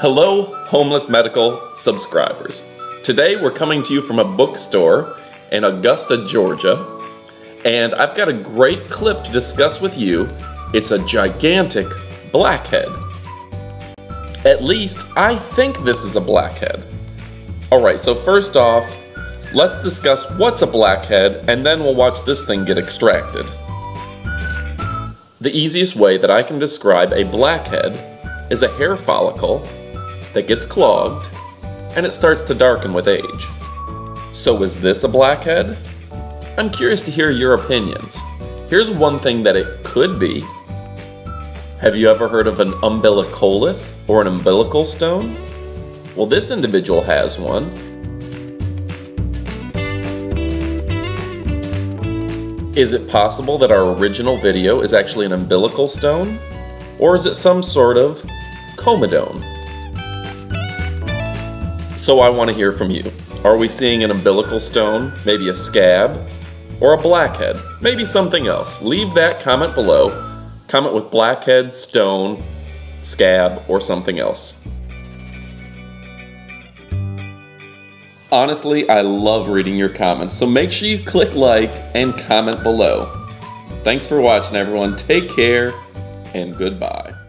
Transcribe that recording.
Hello, homeless medical subscribers. Today we're coming to you from a bookstore in Augusta, Georgia, and I've got a great clip to discuss with you. It's a gigantic blackhead. At least I think this is a blackhead. Alright, so first off, let's discuss what's a blackhead and then we'll watch this thing get extracted. The easiest way that I can describe a blackhead is a hair follicle that gets clogged and it starts to darken with age. So is this a blackhead? I'm curious to hear your opinions. Here's one thing that it could be. Have you ever heard of an umbilicolith or an umbilical stone? Well, this individual has one. Is it possible that our original video is actually an umbilical stone? Or is it some sort of comedone? So I want to hear from you. Are we seeing an umbilical stone, maybe a scab, or a blackhead? Maybe something else. Leave that comment below. Comment with blackhead, stone, scab, or something else. Honestly, I love reading your comments, so make sure you click like and comment below. Thanks for watching, everyone. Take care and goodbye.